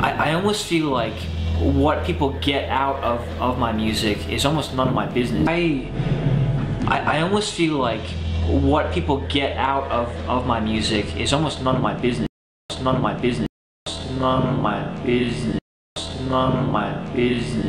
I, I almost feel like what people get out of, of my music is almost none of my business. I, I, I almost feel like what people get out of, of my music is almost none of my business. None of my business. None of my business. None of my business.